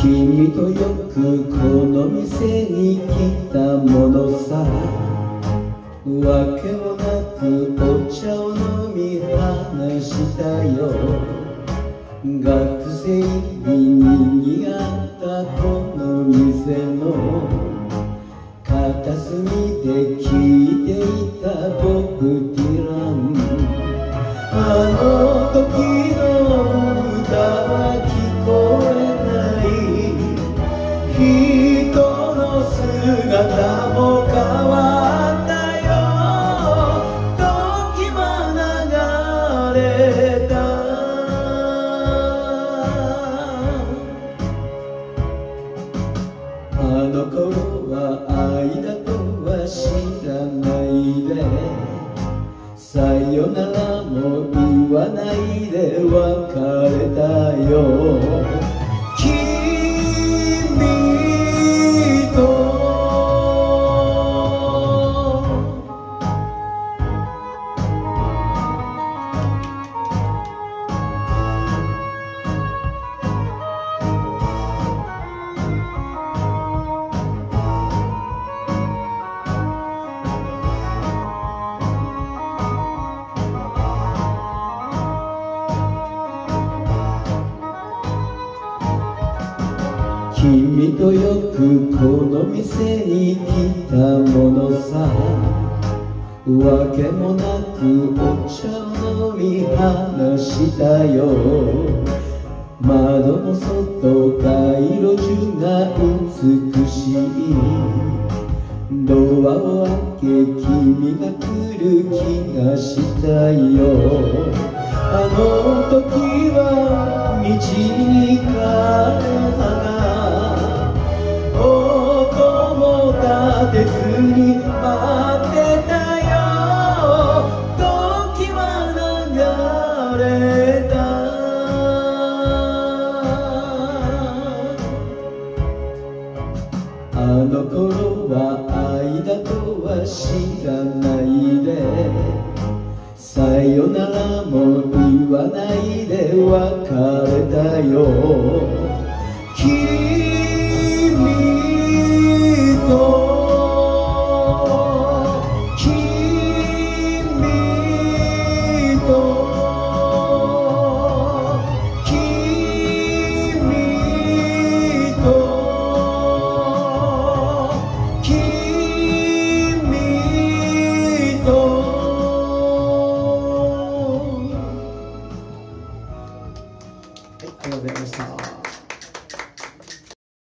君とよくこの店に来たものさ。わけもなくお茶を飲み話したよ。学生ににぎわったこの店の片隅での頃は愛だとは知らないで。さよならも言わないで別れたよ。君とよくこの店に来たものさ。わけもなくお茶を飲み話したよ。窓の外街路樹が美しい。ドアを開け君が来る気がしたよ。あの時は道に枯れた頃は愛だとは知らないで。さよならも言わないで別れたよ。はい、あり